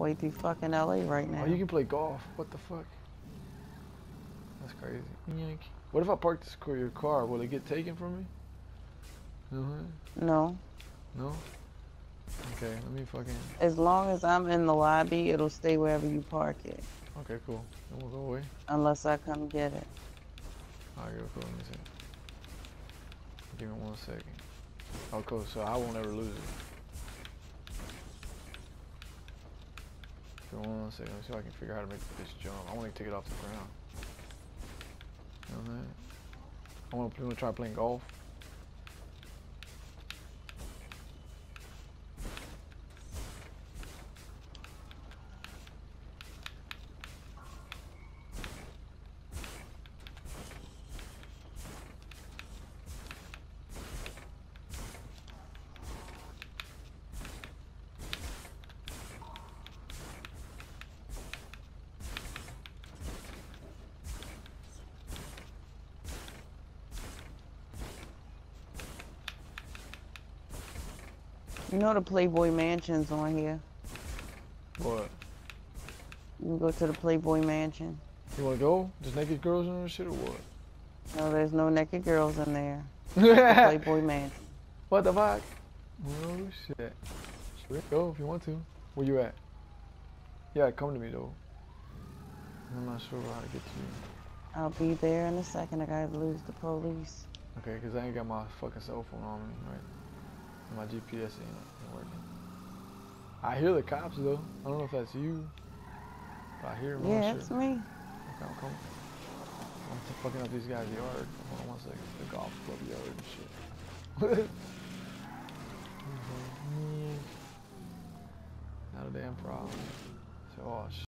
halfway through fucking LA right oh, now. Oh, you can play golf. What the fuck? That's crazy. Yank. What if I park this car, your car? Will it get taken from me? No. No. No. Okay, let me fucking. As long as I'm in the lobby, it'll stay wherever you park it. Okay, cool. Then we'll go away. Unless I come get it. Alright, go cool. Let me see. Give me one second. Oh, cool. So I won't ever lose it. Give me one second. Let me see if I can figure out how to make this jump. I want to take it off the ground. You know saying? I want to try playing golf. You know the Playboy Mansion's on here. What? You can go to the Playboy Mansion. You want to go? Just naked girls in there and shit or what? No, there's no naked girls in there. Playboy Mansion. What the fuck? Oh shit. Sure, go if you want to. Where you at? Yeah, come to me though. I'm not sure how to get to you. I'll be there in a second. I gotta lose the police. Okay, because I ain't got my fucking cell phone on me, right? My GPS ain't, working. I hear the cops though. I don't know if that's you. But I hear them. Yeah, it's me. Okay, I'm coming. I'm fucking up these guys' yard. Hold on one second. The golf club yard and shit. Not a damn problem. Oh,